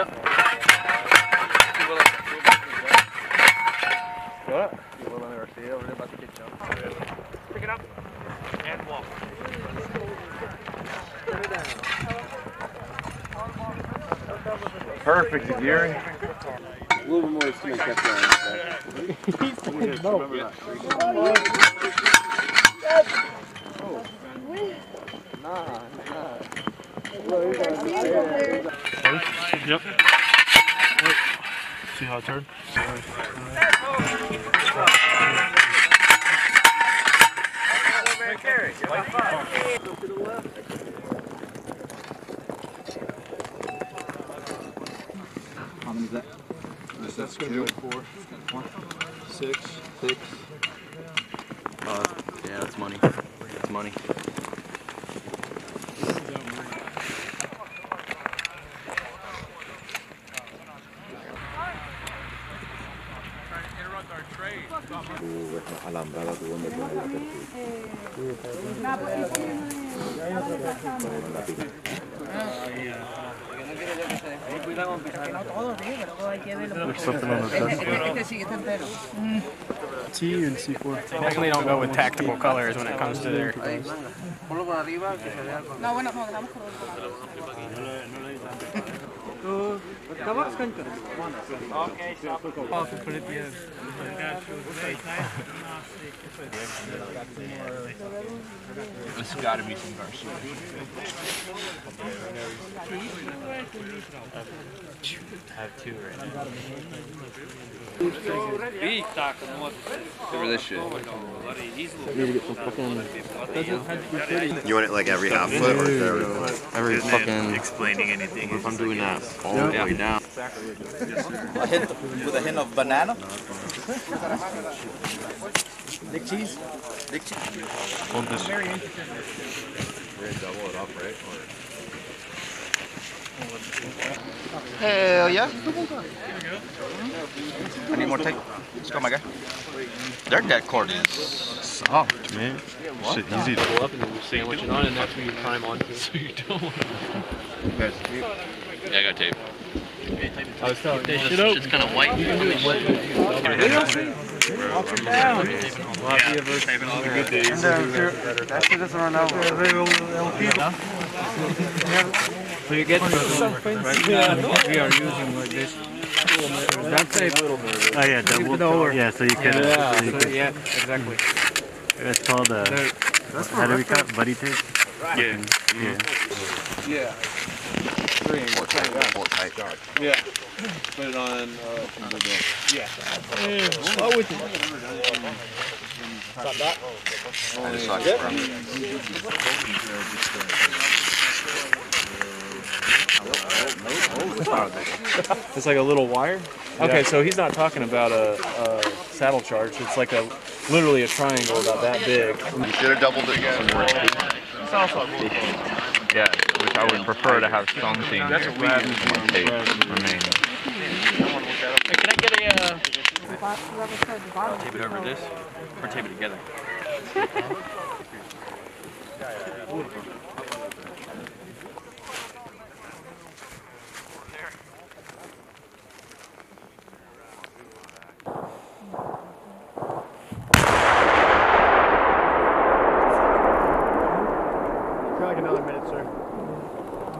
Yep. Got it? You will on the RCA over there about the kid jump. Pick it up and walk. Perfect, Gary. A little bit more is going to catch on. Nah, nah. Well, he's on the that Yep. See how it turned? How many is that? That's two. Four. Six. Six. Uh, yeah, that's money. That's money. Alambrada tuvo donde poner la apertura. There's something on the desk. Este sí, está entero. T and C4. Definitely don't go with tactical colors when it comes to their. No, bueno, como quedamos con It's gotta be some Garcia. I have two right now. Give her this shit. You want it like every half foot or there Every fucking. explaining anything? If I'm doing that all the way down. A hint with a hint of banana. Dick cheese. Dick cheese. Hold this. Hell yeah. I need more tape. Let's go, my guy. Their det cord is soft. Man, shit easy to Pull up and then you sandwich it on, and that's where you prime onto. So you don't want Yeah, I got tape. I was telling you. It's kind of white. So you get something right we are using like this. That's a little bit. Oh yeah, that will, yeah. So you can. Yeah, so you so, yeah, exactly. it's called uh, how do we call it? Buddy tape. Yeah. Yeah. Yeah. Three and four tight. Yeah. Put it on. Uh, yeah. Slow with it. And it's like from It's like a little wire. Okay, so he's not talking about a, a saddle charge. It's like a literally a triangle about that big. You should have doubled it some more tape. Yeah, which I would prefer to have something That's a tape remaining. Can I get a? Uh... Tape it over this, or tape it together. like another minute, sir.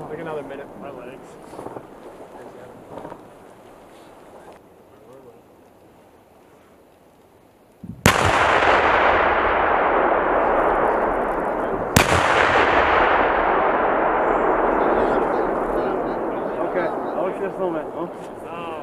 Like another minute. My legs. Okay, I'll this moment. Um,